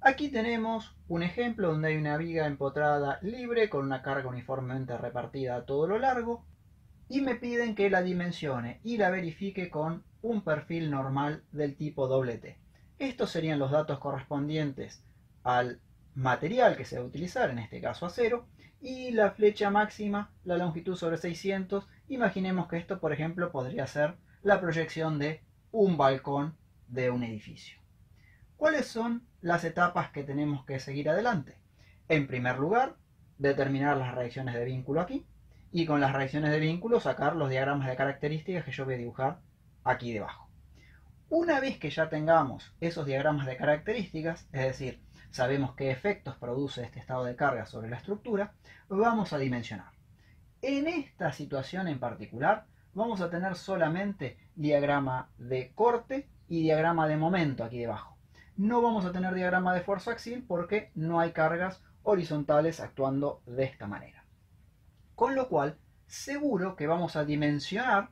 Aquí tenemos un ejemplo donde hay una viga empotrada libre con una carga uniformemente repartida a todo lo largo y me piden que la dimensione y la verifique con un perfil normal del tipo T. Estos serían los datos correspondientes al material que se va a utilizar, en este caso acero, y la flecha máxima, la longitud sobre 600. Imaginemos que esto, por ejemplo, podría ser la proyección de un balcón de un edificio. ¿Cuáles son las etapas que tenemos que seguir adelante? En primer lugar, determinar las reacciones de vínculo aquí y con las reacciones de vínculo sacar los diagramas de características que yo voy a dibujar aquí debajo. Una vez que ya tengamos esos diagramas de características, es decir, sabemos qué efectos produce este estado de carga sobre la estructura, vamos a dimensionar. En esta situación en particular, vamos a tener solamente diagrama de corte y diagrama de momento aquí debajo. No vamos a tener diagrama de fuerza axial porque no hay cargas horizontales actuando de esta manera. Con lo cual, seguro que vamos a dimensionar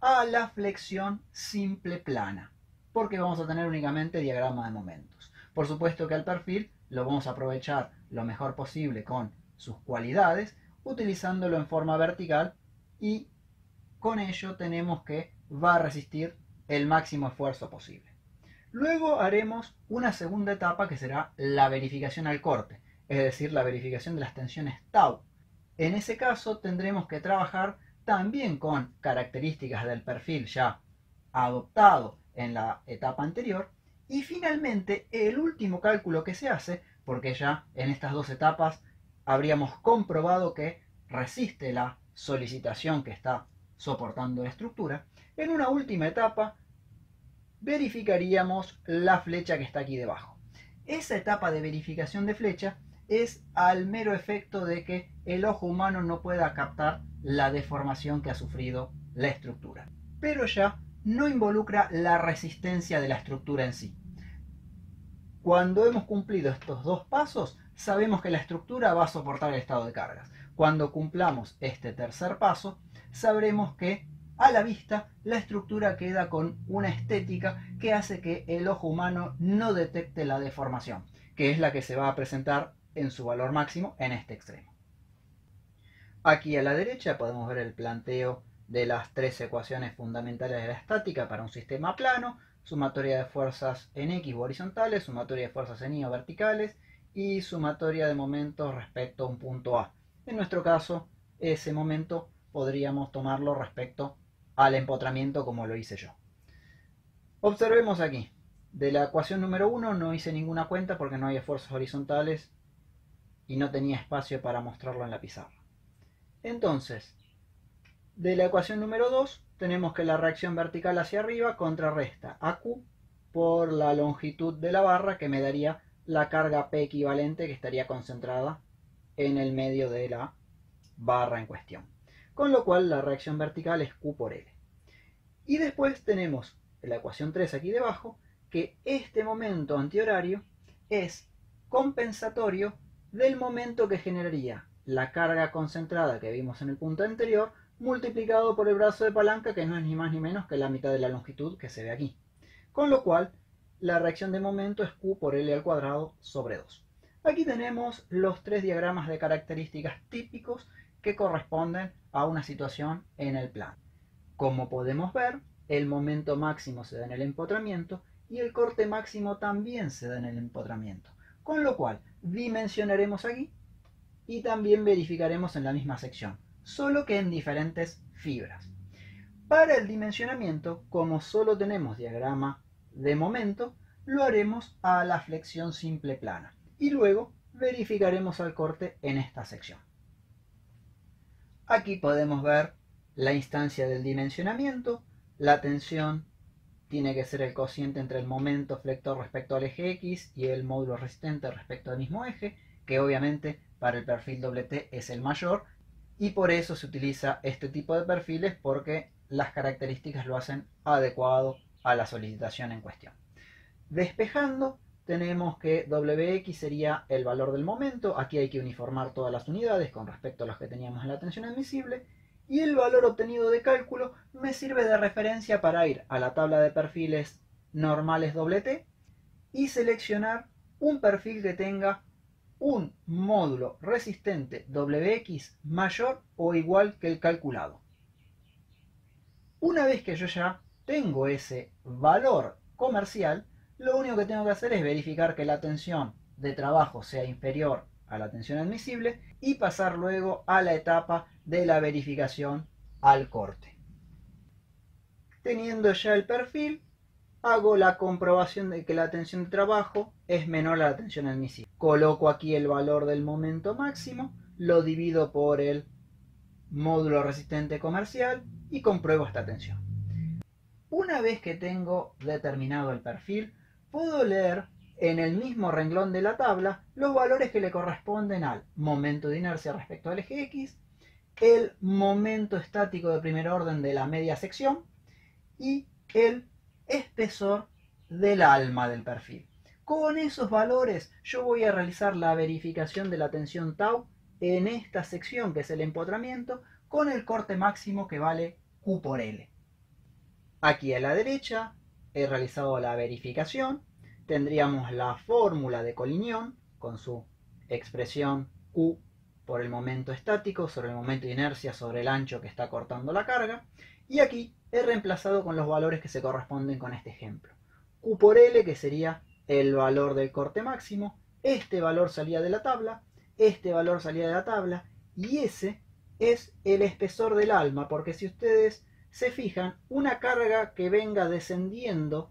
a la flexión simple plana, porque vamos a tener únicamente diagrama de momentos. Por supuesto que al perfil lo vamos a aprovechar lo mejor posible con sus cualidades, utilizándolo en forma vertical y con ello tenemos que va a resistir el máximo esfuerzo posible. Luego haremos una segunda etapa que será la verificación al corte, es decir, la verificación de las tensiones tau. En ese caso tendremos que trabajar también con características del perfil ya adoptado en la etapa anterior y finalmente, el último cálculo que se hace, porque ya en estas dos etapas habríamos comprobado que resiste la solicitación que está soportando la estructura, en una última etapa verificaríamos la flecha que está aquí debajo. Esa etapa de verificación de flecha es al mero efecto de que el ojo humano no pueda captar la deformación que ha sufrido la estructura. Pero ya no involucra la resistencia de la estructura en sí. Cuando hemos cumplido estos dos pasos, sabemos que la estructura va a soportar el estado de cargas. Cuando cumplamos este tercer paso, sabremos que a la vista la estructura queda con una estética que hace que el ojo humano no detecte la deformación, que es la que se va a presentar en su valor máximo en este extremo. Aquí a la derecha podemos ver el planteo de las tres ecuaciones fundamentales de la estática para un sistema plano, sumatoria de fuerzas en X horizontales, sumatoria de fuerzas en Y verticales y sumatoria de momentos respecto a un punto A. En nuestro caso, ese momento podríamos tomarlo respecto al empotramiento como lo hice yo. Observemos aquí. De la ecuación número 1 no hice ninguna cuenta porque no hay esfuerzos horizontales y no tenía espacio para mostrarlo en la pizarra. Entonces, de la ecuación número 2 tenemos que la reacción vertical hacia arriba contrarresta a Q por la longitud de la barra que me daría la carga P equivalente que estaría concentrada en el medio de la barra en cuestión. Con lo cual la reacción vertical es Q por L. Y después tenemos la ecuación 3 aquí debajo, que este momento antihorario es compensatorio del momento que generaría la carga concentrada que vimos en el punto anterior multiplicado por el brazo de palanca que no es ni más ni menos que la mitad de la longitud que se ve aquí. Con lo cual, la reacción de momento es Q por L al cuadrado sobre 2. Aquí tenemos los tres diagramas de características típicos que corresponden a una situación en el plano. Como podemos ver, el momento máximo se da en el empotramiento y el corte máximo también se da en el empotramiento. Con lo cual, dimensionaremos aquí y también verificaremos en la misma sección solo que en diferentes fibras. Para el dimensionamiento, como solo tenemos diagrama de momento, lo haremos a la flexión simple plana y luego verificaremos el corte en esta sección. Aquí podemos ver la instancia del dimensionamiento, la tensión tiene que ser el cociente entre el momento flector respecto al eje X y el módulo resistente respecto al mismo eje, que obviamente para el perfil T es el mayor y por eso se utiliza este tipo de perfiles porque las características lo hacen adecuado a la solicitación en cuestión. Despejando, tenemos que Wx sería el valor del momento, aquí hay que uniformar todas las unidades con respecto a las que teníamos en la tensión admisible, y el valor obtenido de cálculo me sirve de referencia para ir a la tabla de perfiles normales T y seleccionar un perfil que tenga un módulo resistente WX mayor o igual que el calculado. Una vez que yo ya tengo ese valor comercial, lo único que tengo que hacer es verificar que la tensión de trabajo sea inferior a la tensión admisible y pasar luego a la etapa de la verificación al corte. Teniendo ya el perfil, hago la comprobación de que la tensión de trabajo es menor a la tensión admisible. Coloco aquí el valor del momento máximo, lo divido por el módulo resistente comercial y compruebo esta tensión. Una vez que tengo determinado el perfil, puedo leer en el mismo renglón de la tabla los valores que le corresponden al momento de inercia respecto al eje X, el momento estático de primer orden de la media sección y el espesor del alma del perfil. Con esos valores yo voy a realizar la verificación de la tensión tau en esta sección que es el empotramiento con el corte máximo que vale Q por L. Aquí a la derecha he realizado la verificación. Tendríamos la fórmula de Collignon con su expresión Q por el momento estático sobre el momento de inercia sobre el ancho que está cortando la carga. Y aquí he reemplazado con los valores que se corresponden con este ejemplo. Q por L, que sería el valor del corte máximo, este valor salía de la tabla, este valor salía de la tabla, y ese es el espesor del alma, porque si ustedes se fijan, una carga que venga descendiendo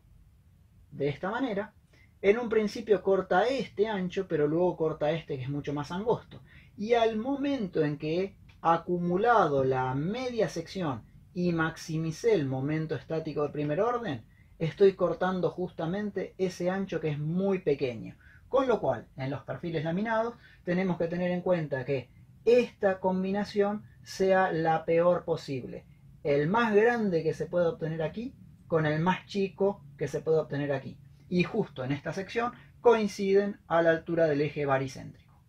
de esta manera, en un principio corta este ancho, pero luego corta este que es mucho más angosto. Y al momento en que he acumulado la media sección y maximicé el momento estático de primer orden, estoy cortando justamente ese ancho que es muy pequeño. Con lo cual, en los perfiles laminados, tenemos que tener en cuenta que esta combinación sea la peor posible. El más grande que se puede obtener aquí con el más chico que se puede obtener aquí. Y justo en esta sección coinciden a la altura del eje baricéntrico.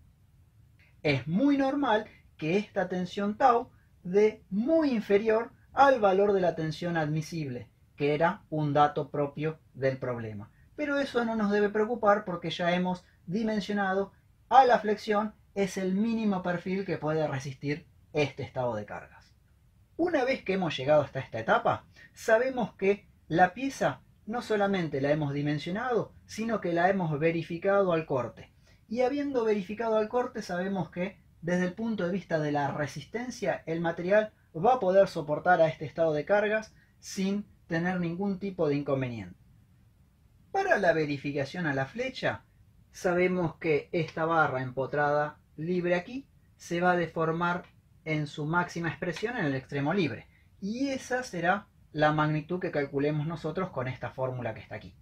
Es muy normal que esta tensión tau dé muy inferior al valor de la tensión admisible, que era un dato propio del problema. Pero eso no nos debe preocupar porque ya hemos dimensionado a la flexión es el mínimo perfil que puede resistir este estado de cargas. Una vez que hemos llegado hasta esta etapa, sabemos que la pieza no solamente la hemos dimensionado, sino que la hemos verificado al corte. Y habiendo verificado al corte, sabemos que desde el punto de vista de la resistencia, el material va a poder soportar a este estado de cargas sin tener ningún tipo de inconveniente. Para la verificación a la flecha, sabemos que esta barra empotrada libre aquí se va a deformar en su máxima expresión en el extremo libre. Y esa será la magnitud que calculemos nosotros con esta fórmula que está aquí.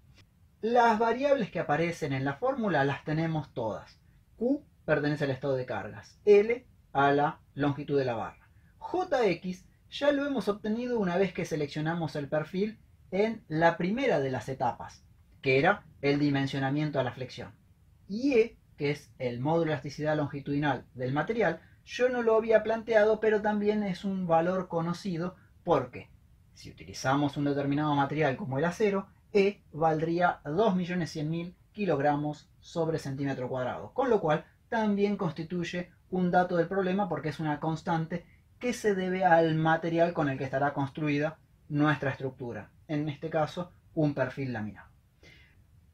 Las variables que aparecen en la fórmula las tenemos todas. Q pertenece al estado de cargas, L a la longitud de la barra. JX ya lo hemos obtenido una vez que seleccionamos el perfil en la primera de las etapas, que era el dimensionamiento a la flexión. Y E, que es el módulo de elasticidad longitudinal del material, yo no lo había planteado, pero también es un valor conocido porque si utilizamos un determinado material como el acero, E valdría 2.100.000 kilogramos sobre centímetro cuadrado, con lo cual también constituye un dato del problema porque es una constante que se debe al material con el que estará construida nuestra estructura, en este caso un perfil laminado.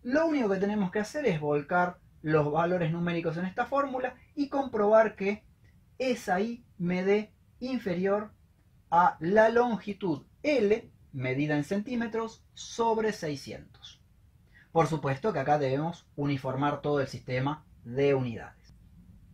Lo único que tenemos que hacer es volcar los valores numéricos en esta fórmula y comprobar que esa I me dé inferior a la longitud L, medida en centímetros, sobre 600. Por supuesto que acá debemos uniformar todo el sistema de unidades.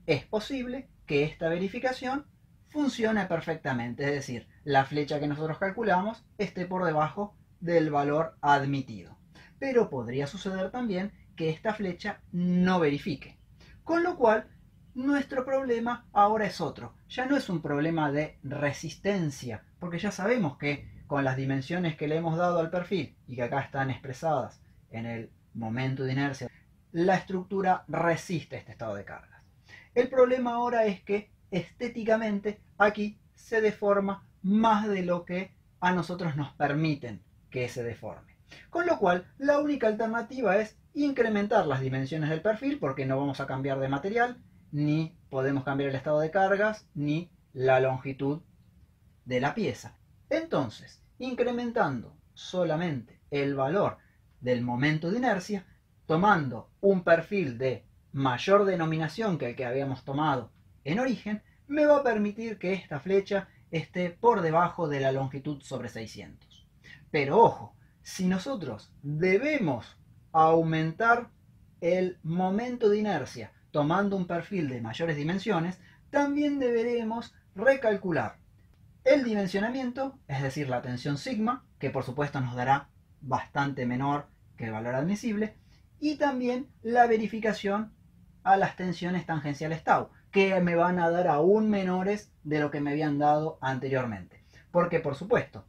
Es posible que esta verificación funcione perfectamente, es decir, la flecha que nosotros calculamos esté por debajo del valor admitido. Pero podría suceder también que esta flecha no verifique. Con lo cual, nuestro problema ahora es otro. Ya no es un problema de resistencia, porque ya sabemos que con las dimensiones que le hemos dado al perfil y que acá están expresadas en el momento de inercia, la estructura resiste este estado de cargas. El problema ahora es que estéticamente aquí se deforma más de lo que a nosotros nos permiten que se deforme. Con lo cual, la única alternativa es incrementar las dimensiones del perfil porque no vamos a cambiar de material, ni podemos cambiar el estado de cargas, ni la longitud de la pieza. Entonces, incrementando solamente el valor del momento de inercia, tomando un perfil de mayor denominación que el que habíamos tomado en origen, me va a permitir que esta flecha esté por debajo de la longitud sobre 600. Pero ojo, si nosotros debemos aumentar el momento de inercia tomando un perfil de mayores dimensiones, también deberemos recalcular el dimensionamiento, es decir, la tensión sigma, que por supuesto nos dará bastante menor que el valor admisible, y también la verificación a las tensiones tangenciales tau, que me van a dar aún menores de lo que me habían dado anteriormente. Porque por supuesto,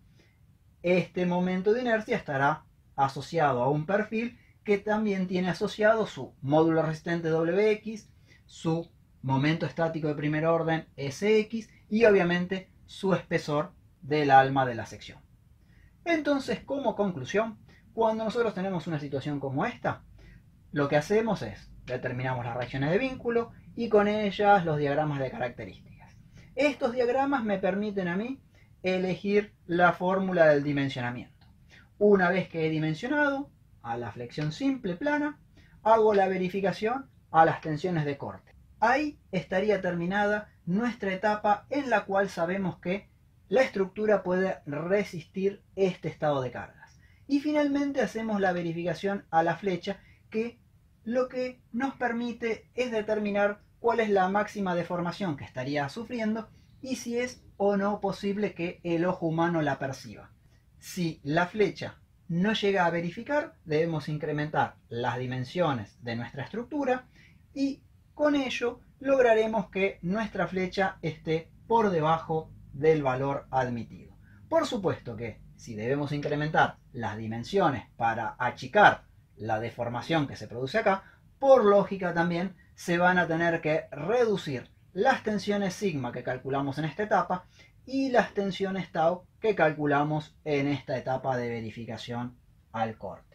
este momento de inercia estará asociado a un perfil que también tiene asociado su módulo resistente WX, su momento estático de primer orden SX y obviamente su espesor del alma de la sección. Entonces, como conclusión, cuando nosotros tenemos una situación como esta, lo que hacemos es determinamos las reacciones de vínculo y con ellas los diagramas de características. Estos diagramas me permiten a mí elegir la fórmula del dimensionamiento. Una vez que he dimensionado a la flexión simple plana, hago la verificación a las tensiones de corte. Ahí estaría terminada nuestra etapa en la cual sabemos que la estructura puede resistir este estado de cargas. Y finalmente hacemos la verificación a la flecha que lo que nos permite es determinar cuál es la máxima deformación que estaría sufriendo y si es o no posible que el ojo humano la perciba. Si la flecha no llega a verificar, debemos incrementar las dimensiones de nuestra estructura y con ello lograremos que nuestra flecha esté por debajo del valor admitido. Por supuesto que si debemos incrementar las dimensiones para achicar la deformación que se produce acá, por lógica también se van a tener que reducir las tensiones sigma que calculamos en esta etapa y las tensiones tau que calculamos en esta etapa de verificación al corte.